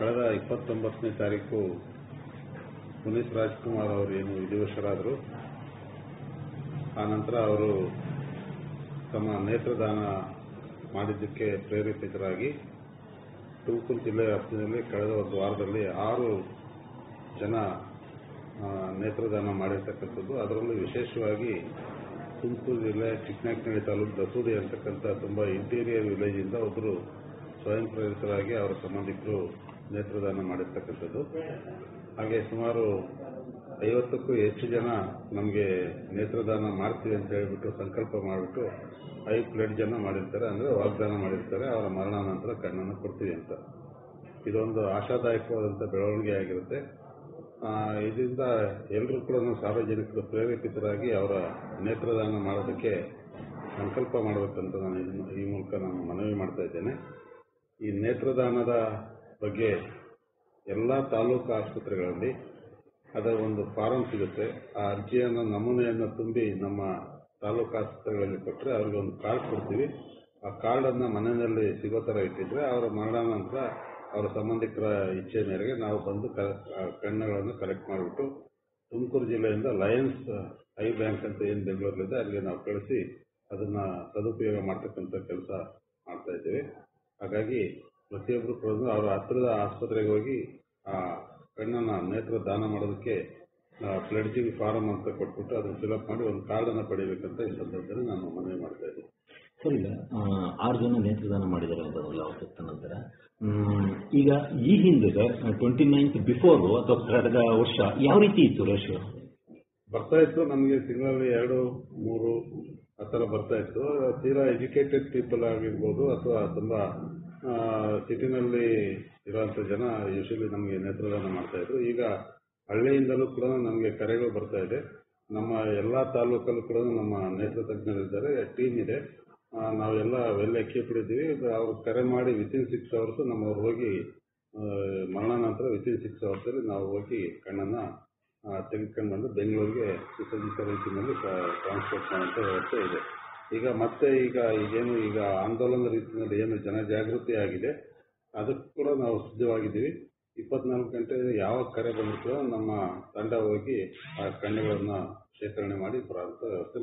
ಕಳೆದ ಇಪ್ಪತ್ತೊಂಬತ್ತನೇ ತಾರೀಕು ಪುನೀತ್ ರಾಜ್ಕುಮಾರ್ ಅವರು ಏನು ವಿಧಿವಶರಾದರು ಆ ನಂತರ ಅವರು ತಮ್ಮ ನೇತ್ರದಾನ ಮಾಡಿದ್ದಕ್ಕೆ ಪ್ರೇರೇಪಿತರಾಗಿ ತುಮಕೂರು ಜಿಲ್ಲೆಯ ವ್ಯಾಪ್ತಿಯಲ್ಲಿ ಕಳೆದ ಒಂದು ವಾರದಲ್ಲಿ ಆರು ಜನ ನೇತ್ರದಾನ ಮಾಡಿರ್ತಕ್ಕಂಥದ್ದು. ಅದರಲ್ಲೂ ವಿಶೇಷವಾಗಿ ತುಮಕೂರು ಜಿಲ್ಲೆ ಚಿಕ್ಕನಾಕನಹಳ್ಳಿ ತಾಲೂಕು ದಸೂಡಿ ಅಂತಕ್ಕಂಥ ತುಂಬ ಇಂಟೀರಿಯರ್ ವಿಲೇಜಿಂದ ಒಬ್ಬರು ಸ್ವಯಂ ಪ್ರೇರಿತರಾಗಿ ಅವರ ಸಂಬಂಧಿಕರು ನೇತ್ರದಾನ ಮಾಡಿರ್ತಕ್ಕಂಥದ್ದು. ಹಾಗೆ ಸುಮಾರು ಐವತ್ತಕ್ಕೂ ಹೆಚ್ಚು ಜನ ನಮಗೆ ನೇತ್ರದಾನ ಮಾಡ್ತೀವಿ ಅಂತ ಹೇಳಿಬಿಟ್ಟು ಸಂಕಲ್ಪ ಮಾಡಿಬಿಟ್ಟು ಐದು ಪ್ಲೇಟ್ ಜನ ಮಾಡಿರ್ತಾರೆ. ಅಂದರೆ ವಾಗ್ದಾನ ಮಾಡಿರ್ತಾರೆ. ಅವರ ಮರಣ ನಂತರ ಕಣ್ಣನ್ನು ಕೊಡ್ತೀವಿ ಅಂತ. ಇದೊಂದು ಆಶಾದಾಯಕವಾದಂಥ ಬೆಳವಣಿಗೆ ಆಗಿರುತ್ತೆ. ಇದರಿಂದ ಎಲ್ಲರೂ ಕೂಡ ಸಾರ್ವಜನಿಕರು ಪ್ರೇರೇಪಿತರಾಗಿ ಅವರ ನೇತ್ರದಾನ ಮಾಡೋದಕ್ಕೆ ಸಂಕಲ್ಪ ಮಾಡಬೇಕಂತ ನಾನು ಈ ಮೂಲಕ ನಾನು ಮನವಿ ಮಾಡ್ತಾ ಇದ್ದೇನೆ. ಈ ನೇತ್ರದಾನದ ಬಗ್ಗೆ ಎಲ್ಲ ತಾಲೂಕು ಆಸ್ಪತ್ರೆಗಳಲ್ಲಿ ಅದರ ಒಂದು ಫಾರಂ ಸಿಗುತ್ತೆ. ಆ ಅರ್ಜಿಯನ್ನು ನಮೂನೆಯನ್ನು ತುಂಬಿ ನಮ್ಮ ತಾಲೂಕು ಆಸ್ಪತ್ರೆಗಳಲ್ಲಿ ಕೊಟ್ಟರೆ ಅವ್ರಿಗೆ ಒಂದು ಕಾರ್ಡ್ ಕೊಡ್ತೀವಿ. ಆ ಕಾರ್ಡನ್ನು ಮನೆಯಲ್ಲಿ ಸಿಗೋ ಥರ ಇಟ್ಟಿದ್ರೆ ಅವರ ಮರಣಾನಂತರ ಅವರ ಸಂಬಂಧಿಕರ ಇಚ್ಛೆ ಮೇರೆಗೆ ನಾವು ಬಂದು ಕ ಕಣ್ಣುಗಳನ್ನು ಕಲೆಕ್ಟ್ ಮಾಡಿಬಿಟ್ಟು ತುಮಕೂರು ಜಿಲ್ಲೆಯಿಂದ ಲಯನ್ಸ್ ಐ ಬ್ಯಾಂಕ್ ಅಂತ ಏನು ಬೆಂಗಳೂರಲ್ಲಿದೆ ಅಲ್ಲಿಗೆ ನಾವು ಕಳಿಸಿ ಅದನ್ನು ಸದುಪಯೋಗ ಮಾಡ್ತಕ್ಕಂಥ ಕೆಲಸ ಮಾಡ್ತಾ ಇದ್ದೀವಿ. ಹಾಗಾಗಿ ಪ್ರತಿಯೊಬ್ಬರು ಕೂಡ ಅವರ ಹತ್ತಿರದ ಆಸ್ಪತ್ರೆಗೆ ಹೋಗಿ ಆ ಕಣ್ಣನ್ನು ನೇತ್ರ ದಾನ ಮಾಡೋದಕ್ಕೆ ಪ್ಲೆಡ್ಜಿಂಗ್ ಫಾರಂ ಅಂತ ಕೊಟ್ಬಿಟ್ಟು ಅದನ್ನು ಫಿಲಪ್ ಮಾಡಿ ಒಂದು ಕಾರ್ಡನ್ನು ಪಡಿಬೇಕಂತ ಈ ಸಂದರ್ಭದಲ್ಲಿ ನಾನು ಮನವಿ ಮಾಡ್ತಾ ಇದ್ದೀನಿ. ಸರ್ ಈಗ ಆರು ಜನ ನೇತ್ರದಾನ ಮಾಡಿದ್ದಾರೆ ಅಂತ ಅವ್ರ ಸತ್ತ ನಂತರ. ಈಗ ಈ ಹಿಂದೆ ಟ್ವೆಂಟಿ ನೈನ್ತ್ ಬಿಫೋರ್ ಅಥವಾ ಕಳೆದ ವರ್ಷ ಯಾವ ರೀತಿ ಇತ್ತು ರೇಷಿಯೋ ಬರ್ತಾ ಇತ್ತು ನಮಗೆ ತಿಂಗಳಲ್ಲಿ ಎರಡು ಮೂರು ಆ ಥರ ಬರ್ತಾ ಇತ್ತು. ತೀರಾ ಎಜುಕೇಟೆಡ್ ಪೀಪಲ್ ಆಗಿರ್ಬೋದು ಅಥವಾ ತುಂಬ ಸಿಟಿನಲ್ಲಿ ಇರುವಂತ ಜನ ಯೂಶಲಿ ನಮಗೆ ನೇತ್ರದಾನ ಮಾಡ್ತಾ ಇದ್ರು. ಈಗ ಹಳ್ಳಿಯಿಂದಲೂ ಕೂಡ ನಮಗೆ ಕರೆಗಳು ಬರ್ತಾ ಇದೆ. ನಮ್ಮ ಎಲ್ಲ ತಾಲೂಕಲ್ಲೂ ಕೂಡ ನಮ್ಮ ನೇತ್ರ ತಜ್ಞರಿದ್ದಾರೆ ಟೀಮ್ ಇದೆ. ನಾವೆಲ್ಲ ವೆಲ್ ಎಕ್ವಿಪ್ಡ್ ಇದ್ದೀವಿ. ಇದು ಅವ್ರು ಕರೆ ಮಾಡಿ ವಿತಿನ್ ಸಿಕ್ಸ್ ಅವರ್ಸ್ ನಮ್ಮವ್ರು ಹೋಗಿ ಮರಣಾನಂತರ ಮರಣ ನಂತರ ವಿತಿನ್ ಸಿಕ್ಸ್ ಅವರ್ಸಲ್ಲಿ ನಾವು ಹೋಗಿ ಕಣ್ಣನ್ನು ತೆಗೆದುಕೊಂಡು ಬಂದು ಬೆಂಗಳೂರಿಗೆ ಸುಸಜ್ಜಿತ ರೀತಿಯಲ್ಲಿ ಟ್ರಾನ್ಸ್ಪೋರ್ಟ್ ಮಾಡುವಂಥ ವ್ಯವಸ್ಥೆ ಇದೆ. ಈಗ ಮತ್ತೆ ಈಗ ಈಗೇನು ಈಗ ಆಂದೋಲನ ರೀತಿಯಲ್ಲಿ ಏನು ಜನ ಜಾಗೃತಿ ಆಗಿದೆ, ಅದಕ್ಕೂ ಕೂಡ ನಾವು ಸಿದ್ಧವಾಗಿದ್ದೀವಿ. ಇಪ್ಪತ್ನಾಲ್ಕು ಗಂಟೆ ಯಾವ ಕರೆ ಬಂದರೂ ನಮ್ಮ ತಂಡ ಹೋಗಿ ಆ ಕಣ್ಣುಗಳನ್ನು ಶೇಖರಣೆ ಮಾಡಿ ಬರೋಂಥ ವ್ಯವಸ್ಥೆ